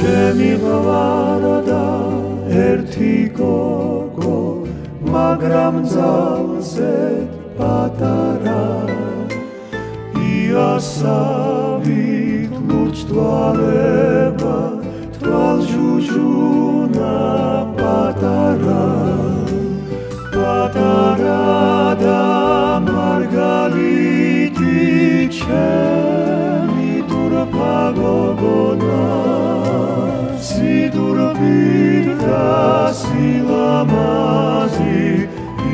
შემიღვარა და ერთი გოგო მაგრამ ძალზე პატარა იასავით მურჭტვალება თვალჯუჯუნა პატარა. პატარა და მარგალიტი ჩემი თურფა გოგონა სიდურბით და სილამაზი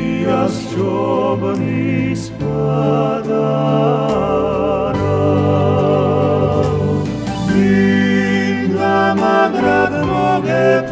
იას ჯობნის პატარა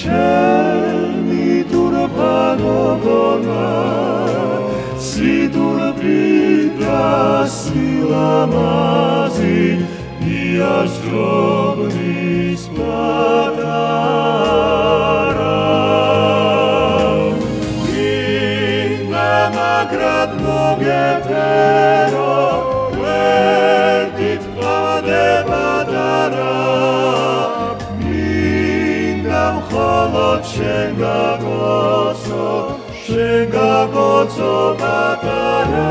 ჩემი თურფა გოგონა სიდურბი და სილამაზი იასრობნის მაგრად მოგეფერო გვერდით ყავდება დარა. მინდა მხოლოდ შენ გაგოცო შენ გაგოცო პატარა.